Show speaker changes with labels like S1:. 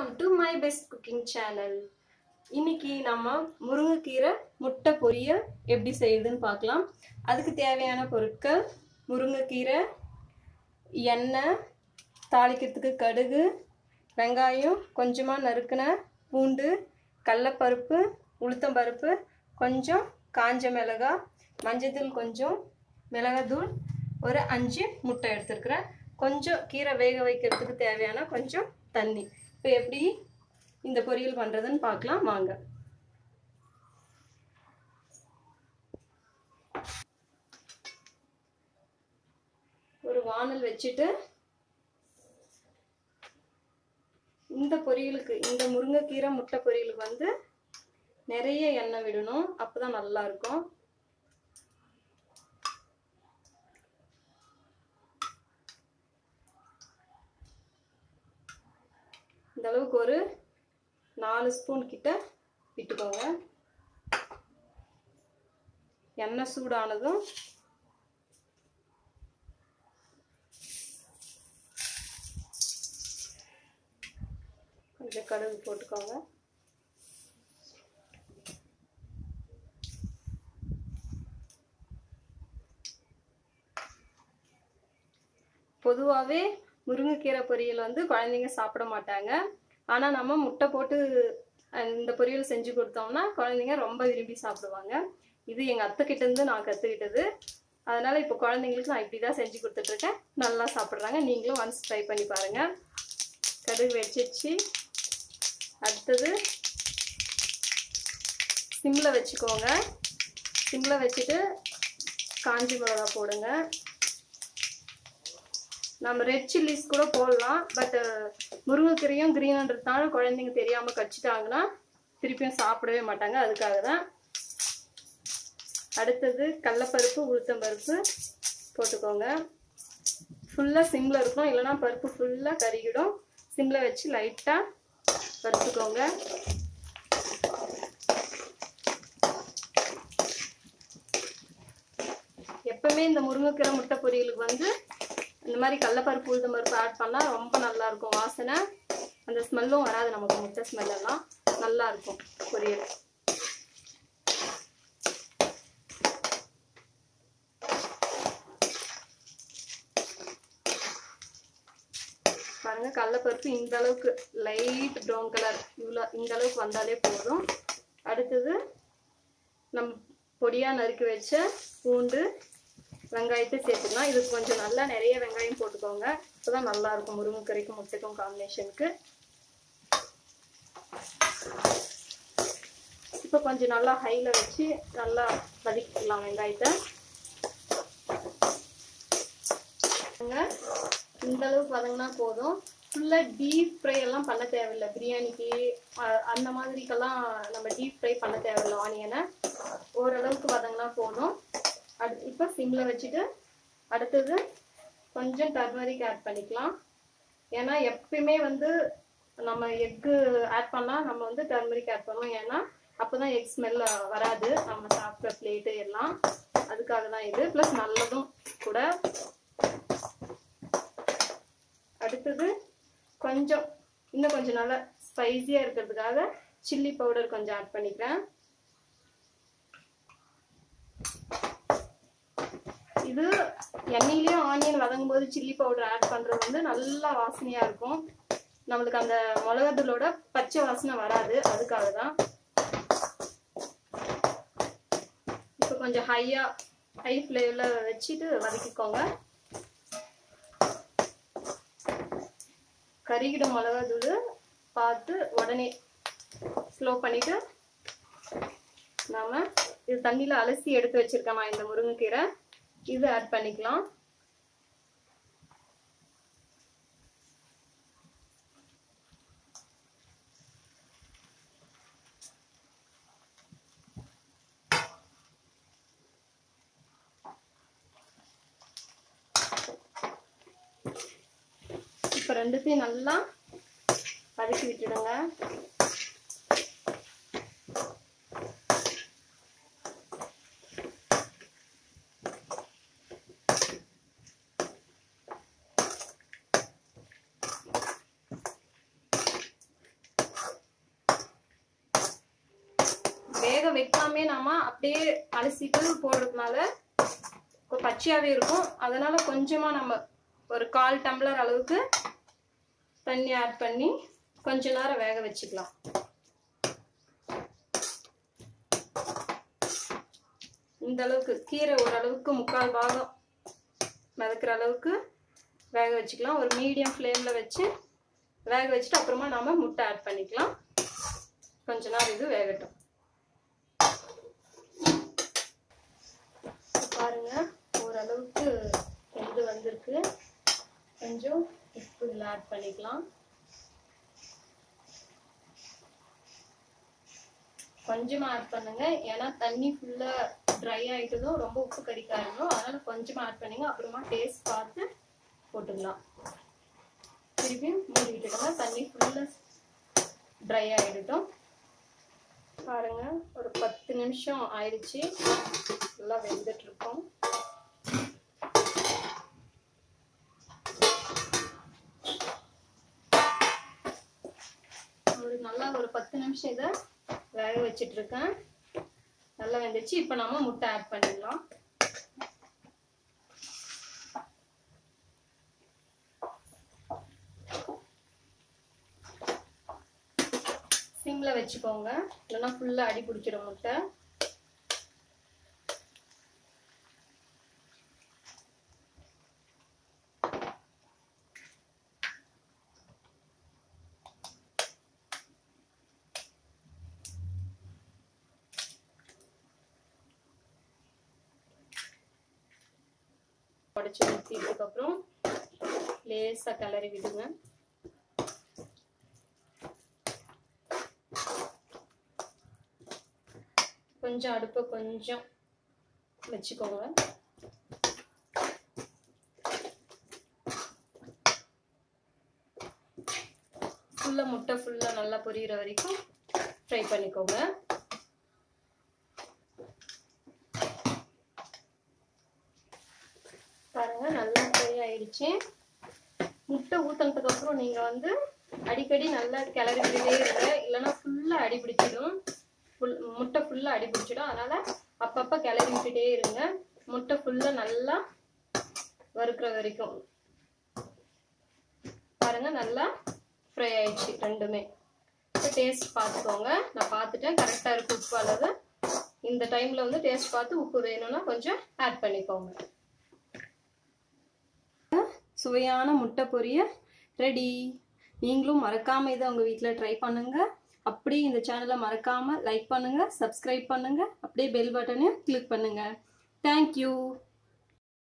S1: Welcome to my best cooking channel இன்னைக்கு நம்ம முருங்கைக்கீரை முட்டை பொரியல் எப்படி செய்யுதுன்னு பார்க்கலாம். அதுக்கு தேவையான பொருட்கள் முருங்கைக்கீரை எண்ணெய் தாளிக்கிறதுக்கு கடுகு வெங்காயம் கொஞ்சமாக நறுக்கின பூண்டு கடலப்பருப்பு உளுத்தம்பருப்பு கொஞ்சம் காஞ்ச மிளகாய் மஞ்சத்தூள் கொஞ்சம் மிளகாத்தூள் ஒரு அஞ்சு முட்டை எடுத்துருக்குறேன். கொஞ்சம் கீரை வேக வைக்கிறதுக்கு தேவையான கொஞ்சம் தண்ணி. இப்போ எப்படி இந்த பொரியல் பண்ணுறதுன்னு பார்க்கலாம் வாங்க. ஒரு வானல் வச்சுட்டு இந்த பொரியலுக்கு இந்த முருங்கைக்கீரை முட்டை பொரியலுக்கு வந்து நிறைய எண்ணெய் விடணும் அப்பதான் நல்லா இருக்கும். இந்த அளவுக்கு ஒரு நாலு ஸ்பூன் கிட்ட விட்டுக்கோங்க. எண்ணெய் சூடானதும் கொஞ்சம் கடுகு போட்டுக்கோங்க. பொதுவாகவே முருங்கைக்கீரை பொரியல் வந்து குழந்தைங்க சாப்பிட மாட்டாங்க. ஆனால் நம்ம முட்டை போட்டு இந்த பொரியல் செஞ்சு கொடுத்தோம்னா குழந்தைங்க ரொம்ப விரும்பி சாப்பிடுவாங்க. இது எங்கள் அத்தைக்கிட்ட இருந்து நான் கற்றுக்கிட்டது அதனால இப்போ குழந்தைங்களுக்கு நான் இப்படி தான் செஞ்சு கொடுத்துட்ருக்கேன். நல்லா சாப்பிட்றாங்க. நீங்களும் ஒன்ஸ் ட்ரை பண்ணி பாருங்கள் கடுகு வெடிச்சிச்சு அடுத்தது சிம்மில் வச்சுக்கோங்க. சிம்மில் வச்சுட்டு காஞ்சி மிளகா போடுங்க. நம்ம ரெட் சில்லிஸ் கூட போடலாம். பட் முருங்கைக்கீரையும் க்ரீன்ன்றதுனால குழந்தைங்க தெரியாமல் கடிச்சிட்டாங்கன்னா திருப்பியும் சாப்பிடவே மாட்டாங்க. அதுக்காக தான் அடுத்தது கடலப்பருப்பு உளுத்தம்பருப்பு போட்டுக்கோங்க. ஃபுல்லாக சிம்மில் இருக்கும் இல்லைன்னா பருப்பு ஃபுல்லாக கருகிடும். சிம்மில் வச்சு லைட்டாக வறுத்துக்கோங்க. எப்பவுமே இந்த முருங்கைக்கீரை முட்டை பொரியலுக்கு வந்து இந்த மாதிரி கடலப்பருப்பு உளுத்தம் பருப்பு ஆட் பண்ணால் ரொம்ப நல்லாயிருக்கும் வாசனை. அந்த ஸ்மெல்லும் வராது நமக்கு முட்டை ஸ்மெல்லெல்லாம் நல்லாயிருக்கும் பொரியல். பாருங்க கடலப்பருப்பு இந்த அளவுக்கு லைட் ப்ரௌன் கலர் இவ்வளோ இந்த அளவுக்கு வந்தாலே போதும். அடுத்தது நம்ம பொடியாக நறுக்கி வச்ச பூண்டு வெங்காயத்தை சேர்த்துக்கலாம். இதுக்கு கொஞ்சம் நல்லா நிறைய வெங்காயம் போட்டுக்கோங்க. அப்போதான் நல்லா இருக்கும் முருங்கைக்கறிக்கும் முட்டைக்கும் காம்பினேஷனுக்கு இப்போ கொஞ்சம் நல்லா ஹையில் வச்சு நல்லா வதக்கிக்கலாம் வெங்காயத்தை. இந்த அளவுக்கு வதங்கினா போதும். ஃபுல்லாக டீப் ஃப்ரை எல்லாம் பண்ண தேவையில்லை. பிரியாணிக்கு அந்த மாதிரிக்கெல்லாம் நம்ம டீப் ஃப்ரை பண்ண தேவையில்லை. ஆனியனை ஓரளவுக்கு வதங்கினா போதும். இப்போ சிம்மில் வச்சுட்டு அடுத்தது கொஞ்சம் டர்மரிக் ஆட் பண்ணிக்கலாம். ஏன்னா எப்பயுமே வந்து நம்ம எக்கு ஆட் பண்ணால் நம்ம வந்து டர்மரிக் ஆட் பண்ணுவோம். ஏன்னா அப்போ தான் எக் ஸ்மெல் வராது. நம்ம சாப்பிட்ற பிளேட்டு எல்லாம். அதுக்காக தான் இது. ப்ளஸ் நல்லதும் கூட. அடுத்தது கொஞ்சம் இன்னும் கொஞ்சம் நல்லா ஸ்பைஸியாக இருக்கிறதுக்காக சில்லி பவுடர் கொஞ்சம் ஆட் பண்ணிக்கிறேன் இது எண்ணெயிலேயே ஆனியன் வதங்கும் போது சில்லி பவுடர் ஆட் பண்ணுறது வந்து நல்லா வாசனையாக இருக்கும். நம்மளுக்கு அந்த மிளகாத்தூளோட பச்சை வாசனை வராது. அதுக்காக தான் இப்போ கொஞ்சம் ஹையாக ஹை ஃப்ளேவில் வச்சுட்டு வதக்கிக்கோங்க. கருகிடும் மிளகாத்தூள் பார்த்து உடனே ஸ்லோ பண்ணிவிட்டு நாம் இது தண்ணியில் அலசி எடுத்து வச்சுருக்கேன் இந்த முருங்கைக்கீரை. இது ஆட் பண்ணிக்கலாம். இப்போ ரெண்டுத்தையும் நல்லா வதக்கி விட்டுடுங்க வைக்காமே நாம அப்படியே அலசிட்டு போடுறதுனால பச்சையாகவே இருக்கும். அதனால் கொஞ்சமாக நம்ம ஒரு கால் டம்ளர் அளவுக்கு தண்ணி ஆட் பண்ணி கொஞ்ச நேரம் வேக வச்சுக்கலாம். இந்த அளவுக்கு கீரை ஓரளவுக்கு முக்கால் பாகம் மிதக்கிற அளவுக்கு வேக வச்சுக்கலாம். ஒரு மீடியம் ஃப்ளேமில் வச்சு வேக வச்சுட்டு அப்புறமா நாம் முட்டை ஆட் பண்ணிக்கலாம். கொஞ்ச நேரம் இது வேகட்டும் பாருங்க ஓரளவுக்கு வெந்து வந்திருக்கு கொஞ்சம் உப்பு இதில் ஆட் பண்ணிக்கலாம். கொஞ்சமா ஆட் பண்ணுங்க. ஏன்னா தண்ணி ஃபுல்லா ட்ரை ஆயிட்டதும் ரொம்ப உப்பு கடிக்க அதனால கொஞ்சமா ஆட் பண்ணுங்க. அப்புறமா டேஸ்ட் பார்த்து போட்டுக்கலாம். திருப்பியும் மூடி விட்டுடுங்க. தண்ணி ஃபுல்லா ட்ரை ஆயிடட்டும். பாருங்க ஒரு பத்து நிமிஷம் ஆயிடுச்சு. நல்லா வெந்துட்டு இருக்கோம் ஒரு நல்லா ஒரு பத்து நிமிஷம் இதை வேக வச்சிட்டு இருக்கேன் நல்லா வெந்துச்சு இப்போ நாம முட்டை ஆட் பண்ணிடலாம். சிம்ல வச்சுக்கோங்க. இல்லைன்னா ஃபுல்லாக அடி பிடிச்சிடும் முட்டை. உடச்சி ஊற்றிட்டதுக்கு அப்புறம் லேசாக கிளறி விடுங்க. கொஞ்சம் அடுப்பை கொஞ்சம் வச்சுக்கோங்க. ஃபுல்லாக முட்டை ஃபுல்லாக நல்லா பொரியிற வரைக்கும் ஃப்ரை பண்ணிக்கோங்க. பாருங்க நல்லா ஃப்ரை ஆயிடுச்சு. முட்டை ஊத்துனதுக்கு நீங்கள் வந்து அடிக்கடி நல்லா கிளறி விட்டுட்டே இருங்க. இல்லைன்னா ஃபுல்லாக அடி பிடிச்சிடும். ஃபுல் முட்டை ஃபுல்லாக அடி பிடிச்சிடும். அப்பப்போ அப்பப்ப கிளறி விட்டுட்டே இருங்க. முட்டை ஃபுல்லாக நல்லா வறுக்கிற வரைக்கும். பாருங்க நல்லா ஃப்ரை ஆயிடுச்சு ரெண்டுமே. டேஸ்ட் பார்த்துக்கோங்க. நான் பார்த்துட்டேன். கரெக்டாக இருக்குது உப்பு அளவு. இந்த டைமில் வந்து டேஸ்ட் பார்த்து உப்பு வேணும்னா கொஞ்சம் ஆட் பண்ணிக்கோங்க. சுவையான முட்டை பொரிய ரெடி நீங்களும் மறக்காம இதை உங்க வீட்டில் ட்ரை பண்ணுங்க. அப்படியே இந்த சேனலை மறக்காம லைக் பண்ணுங்க சப்ஸ்கிரைப் பண்ணுங்க. அப்படியே பெல் பட்டனையும் கிளிக் பண்ணுங்க. தேங்க்யூ